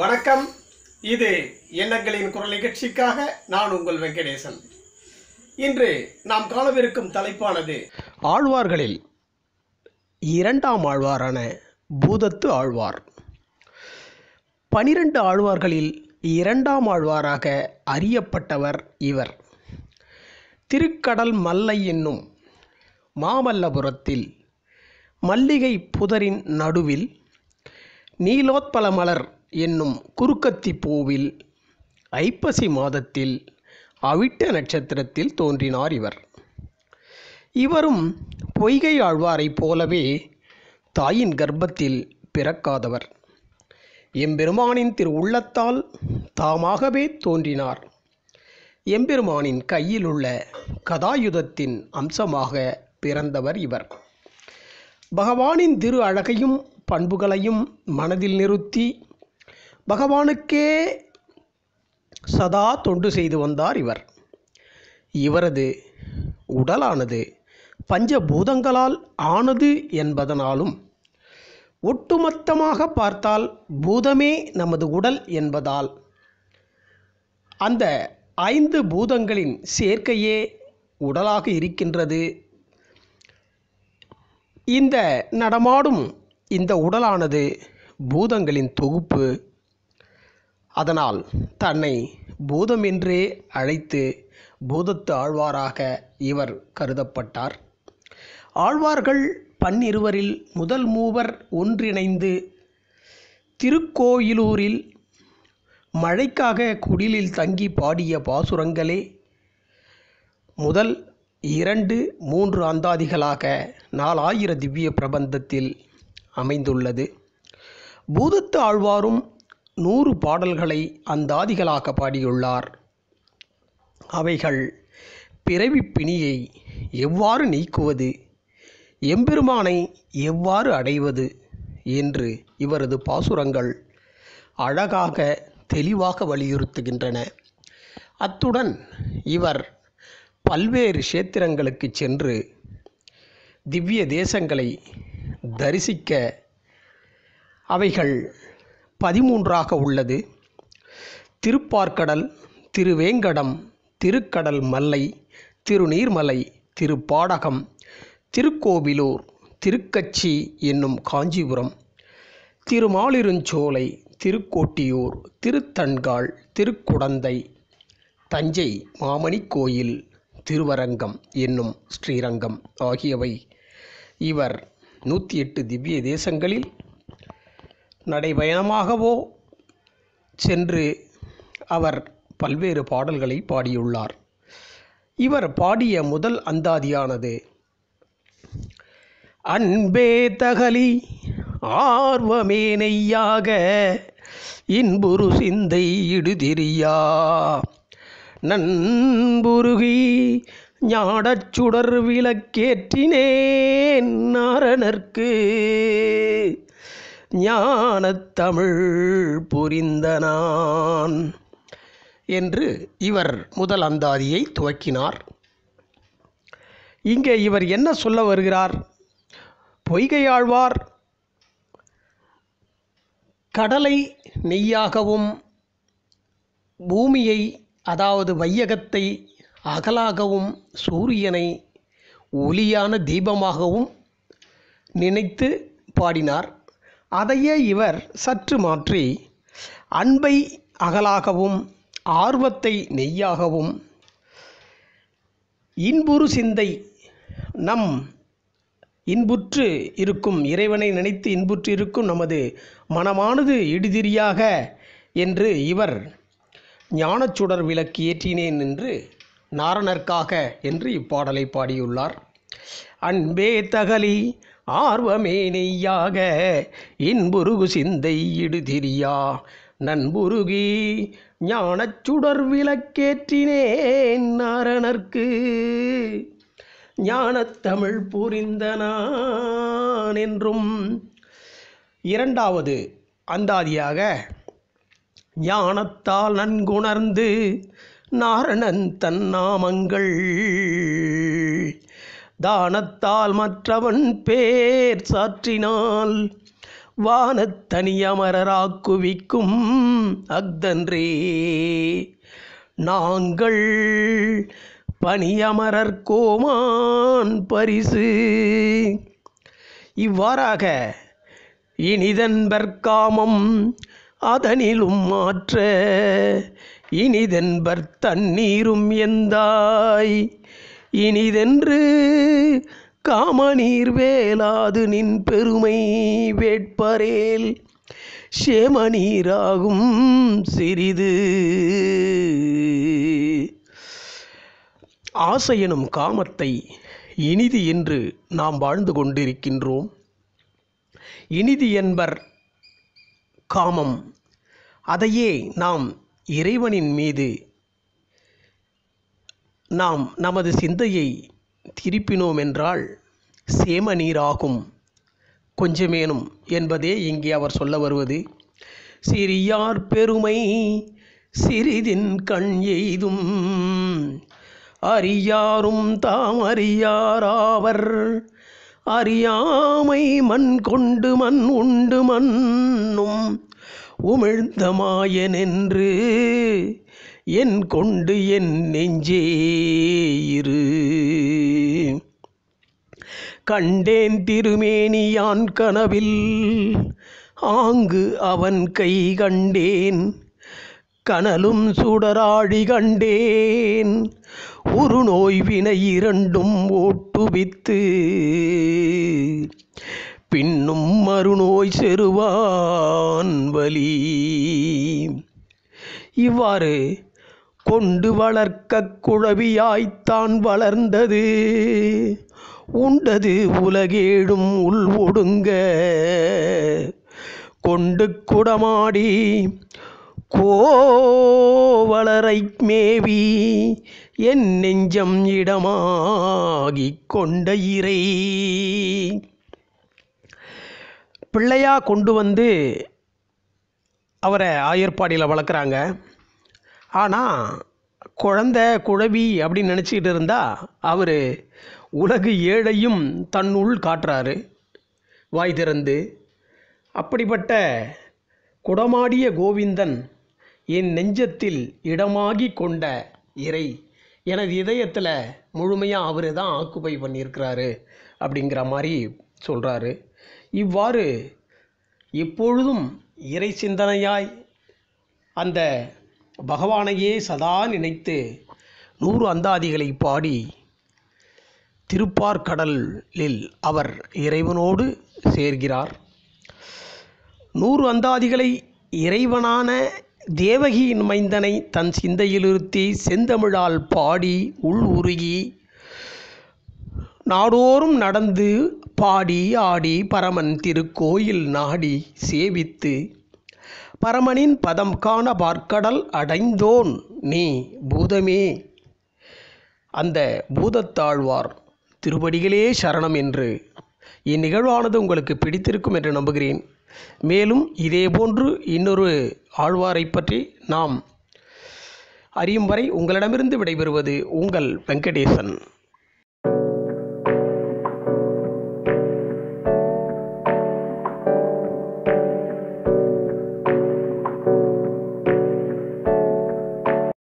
வணக்கம். இது எண்ணங்களின் குரல் நிகழ்ச்சிக்காக நான் உங்கள் வெங்கடேசன். இன்று நாம் காணவிருக்கும் தலைப்பானது ஆழ்வார்களில் இரண்டாம் ஆழ்வாரான பூதத்து ஆழ்வார். பனிரெண்டு ஆழ்வார்களில் இரண்டாம் ஆழ்வாராக அறியப்பட்டவர் இவர். திருக்கடல் மல்லை என்னும் மாமல்லபுரத்தில் மல்லிகை புதரின் நடுவில் நீலோத்பல மலர் என்னும் குறுக்கத்தி பூவில் ஐப்பசி மாதத்தில் அவிட்ட நட்சத்திரத்தில் தோன்றினார் இவர். இவரும் பொய்கை ஆழ்வாரைப் போலவே தாயின் கர்ப்பத்தில் பிறக்காதவர். எம்பெருமானின் திரு உள்ளத்தால் தாமாகவே தோன்றினார். எம்பெருமானின் கையில் உள்ள கதாயுதத்தின் அம்சமாக பிறந்தவர் இவர். பகவானின் திரு அழகையும் பண்புகளையும் மனதில் நிறுத்தி பகவானுக்கே சதா தொண்டு செய்து வந்தார் இவர். இவரது உடலானது பஞ்சபூதங்களால் ஆனது என்பதனாலும் ஒட்டுமொத்தமாக பார்த்தால் பூதமே நமது உடல் என்பதால் அந்த ஐந்து பூதங்களின் சேர்க்கையே உடலாக இருக்கின்றது. இந்த நடமாடும் இந்த உடலானது பூதங்களின் தொகுப்பு அதனால் தன்னை பூதம் என்றே அழைத்து பூதத்து ஆழ்வாராக இவர் கருதப்பட்டார். ஆழ்வார்கள் பன்னிருவரில் முதல் மூவர் ஒன்றிணைந்து திருக்கோயிலூரில் மழைக்காக குடிலில் தங்கி பாடிய பாசுரங்களே முதல் இரண்டு மூன்று அந்தாதிகளாக நாலாயிர திவ்ய பிரபந்தத்தில் அமைந்துள்ளது. பூதத்து ஆழ்வாரும் நூறு பாடல்களை அந்தாதிகளாக பாடியுள்ளார். அவைகள் பிறவிப் பிணியை எவ்வாறு நீக்குவது எம்பெருமானை எவ்வாறு அடைவது என்று இவரது பாசுரங்கள் அழகாக தெளிவாக வலியுறுத்துகின்றன. அத்துடன் இவர் பல்வேறு கஷேத்திரங்களுக்கு சென்று திவ்ய தேசங்களை தரிசிக்க அவைகள் பதிமூன்றாக உள்ளது. திருப்பார்க்கடல் திருவேங்கடம் திருக்கடல் மல்லை திருநீர்மலை திருப்பாடகம் திருக்கோவிலூர் திருக்கச்சி என்னும் காஞ்சிபுரம் திருமாலிருஞ்சோலை திருக்கோட்டியூர் திருத்தன்காள் திருக்குடந்தை தஞ்சை மாமணி கோயில் திருவரங்கம் என்னும் ஸ்ரீரங்கம் ஆகியவை. இவர் நூற்றி எட்டு திவ்ய தேசங்களில் நடைபயணமாகவோ சென்று அவர் பல்வேறு பாடல்களை பாடியுள்ளார். இவர் பாடிய முதல் அந்தாதியானது அன்பே தகலி ஆர்வமே நெய்யாக இன்புரு சிந்தை இடுதிரியா நண்புருகி ஞாடச் சுடர் விளக்கேற்றினேன் நாரணர்க்கு ஞானத்தமிழ் புரிந்த நான் என்று இவர் முதல் அந்தாதியை துவக்கினார். இங்கே இவர் என்ன சொல்ல வருகிறார்? பொய்கையாழ்வார் கடலை நெய்யாகவும் பூமியை அதாவது வையகத்தை அகலாகவும் சூரியனை ஒளியான தீபமாகவும் நினைத்து பாடினார். அதையே இவர் சற்று மாற்றி அன்பை அகலாகவும் ஆர்வத்தை நெய்யாகவும் இன்புறு சிந்தை நம் இன்புற்று இருக்கும் இறைவனை நினைத்து இன்புற்று இருக்கும் நமது மனமானது இடுதிரியாக என்று இவர் ஞானச்சுடர் விளக்கு ஏற்றினேன் என்று நாரணர்க்காக என்று இப்பாடலை பாடியுள்ளார். அன்பே தகலி ஆர்வமே நெய்யாக இன்புருகு சிந்தை இடுதிரியா. நண்புருகி ஞானச்சுடர் விளக்கேற்றினேன் நாரணர்க்கு. ஞானத்தமிழ் புரிந்த நான் என்றும் இரண்டாவது அந்தாதியாக ஞானத்தால் நன்குணர்ந்து நாரணன் தன் நாமங்கள். தானத்தால் மற்றவன் பேர் சாற்றினால் வானத்தனியமரராக்குவிக்கும் அக்தன்றே நாங்கள் பனியமரர் கோமான் பரிசு. இவ்வாறாக இனிதன்பர் காமம் அதனிலும் மாற்ற இனிதென்பர் தண்ணீரும் எந்தாய். இனிதென்று காமநீர் வேலாது நின் பெருமை வேட்பரேல். சேமநீராகும் சிறிது. ஆசை எனும் காமத்தை இனிது என்று நாம் வாழ்ந்து கொண்டிருக்கின்றோம். இனிது என்பர் காமம். அதையே நாம் இறைவனின் மீது நாம் நமது சிந்தையை திருப்பினோம் என்றால் சேம நீராகும் கொஞ்சமேனும் என்பதே இங்கே அவர் சொல்ல வருவது. சிறியார் பெருமை சிறிதின் கண் எய்தும். அறியாரும் தாம் அறியாராவர். அறியாமை மண் கொண்டு மண் உண்டு மண்ணும். உமிழ்ந்தமாயனென்று என் கொண்டு என் நெஞ்சே இரு. கண்டேன் திருமேனியான் கனவில் ஆங்கு அவன் கை கண்டேன். கனலும் சுடராழி கண்டேன். ஒரு நோய் வினை இரண்டும் ஓட்டுவித்து பின்னும் மறுநோய் செருவான் வலி. இவ்வாறு கொண்டு வளர்க்க குழவியாய்த்தான் வளர்ந்தது. உண்டது உலகேழும் உள் ஒடுங்க. கொண்டு குடமாடி கோவலரை மேவி என் நெஞ்சம் இடமாகிக் கொண்ட இறை. பிள்ளையா கொண்டு வந்து அவரை ஆயர்பாடியில் வளர்க்குறாங்க. ஆனால் குழந்த குழவி அப்படின்னு நினச்சிக்கிட்டு இருந்தால் அவர் உலகு ஏழையும் தன்னுள் காட்டுறாரு. வாய் திறந்து அப்படிப்பட்ட குடமாடிய கோவிந்தன் என் நெஞ்சத்தில் இடமாகி கொண்ட இறை எனது இதயத்தில் முழுமையாக அவர் தான் ஆக்குப்பை பண்ணியிருக்கிறாரு அப்படிங்கிற மாதிரி சொல்கிறாரு இவ்வாறு எப்பொழுதும் இறை சிந்தனையாய் அந்த பகவானையே சதா நினைத்து நூறு அந்தாதிகளை பாடி திருப்பார்கடலில் அவர் இறைவனோடு சேர்கிறார். நூறு அந்தாதிகளை இறைவனான தேவகியின் மைந்தனை தன் சிந்தையிலிருத்தி செந்தமிழால் பாடி உள் உருகி நாடோறும் நடந்து பாடி ஆடி பரமன் திருக்கோயில் நாடி சேவித்து பரமனின் பதம் காண பார்க்கடல் அடைந்தோன் நீ பூதமே அந்த பூதத்தாழ்வார் திருவடிகளே சரணம் என்று. இந்நிகழ்வானது உங்களுக்கு பிடித்திருக்கும் என்று நம்புகிறேன். மேலும் இதேபோன்று இன்னொரு ஆழ்வாரை பற்றி நாம் அறியும் வரை உங்களிடமிருந்து விடைபெறுவது உங்கள் வெங்கடேசன்.